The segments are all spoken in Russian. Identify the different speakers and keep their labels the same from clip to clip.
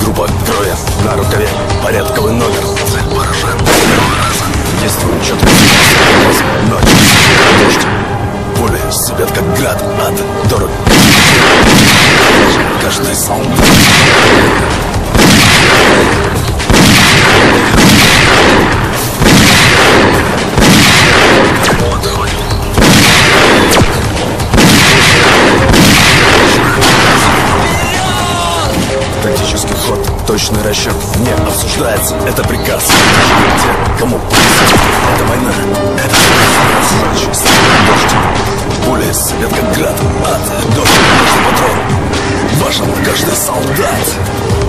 Speaker 1: Группа трое на рукаве. Порядковый номер. Цель поражен. Действуем четко. Ночь. Дождь. Пули сыпят как град от дорог. Каждый саунд. Ход, точный расчет не обсуждается. Это приказ. Те, кому повезет. Это война. Это сжечь, дождь. Пули светят как град. Ад, дождь, патрон. Важен каждый солдат.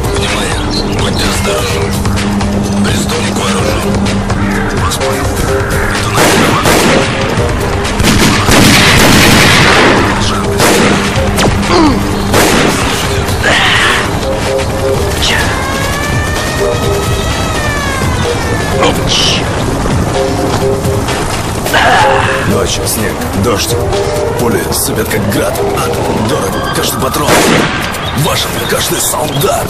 Speaker 1: Ночь, снег, дождь. Пули сыпят как град. Ад, дорог, каждый патрон. Важен каждый солдат.